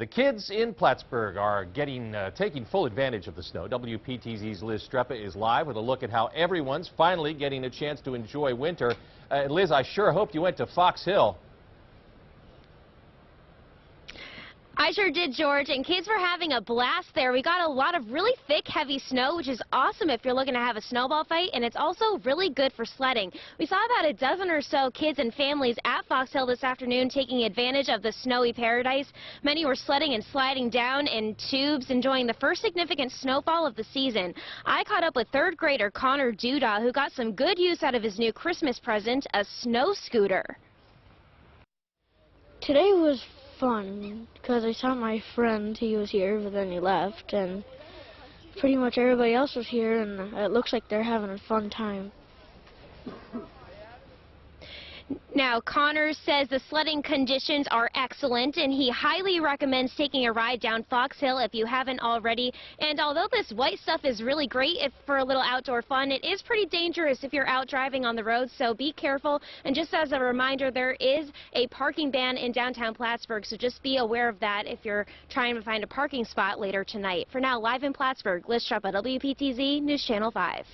The kids in Plattsburgh are getting uh, taking full advantage of the snow. WPTZ's Liz Strepa is live with a look at how everyone's finally getting a chance to enjoy winter. Uh, Liz, I sure hoped you went to Fox Hill. I sure did, George, and kids were having a blast there. We got a lot of really thick, heavy snow, which is awesome if you're looking to have a snowball fight, and it's also really good for sledding. We saw about a dozen or so kids and families at Fox Hill this afternoon taking advantage of the snowy paradise. Many were sledding and sliding down in tubes, enjoying the first significant snowfall of the season. I caught up with third grader Connor Duda, who got some good use out of his new Christmas present, a snow scooter. Today was fun because I saw my friend. He was here, but then he left, and pretty much everybody else was here, and it looks like they're having a fun time. Now, Connor says the sledding conditions are excellent, and he highly recommends taking a ride down Fox Hill if you haven't already. And although this white stuff is really great for a little outdoor fun, it is pretty dangerous if you're out driving on the road, so be careful. And just as a reminder, there is a parking ban in downtown Plattsburgh, so just be aware of that if you're trying to find a parking spot later tonight. For now, live in Plattsburgh, Liz Strepa WPTZ News Channel 5.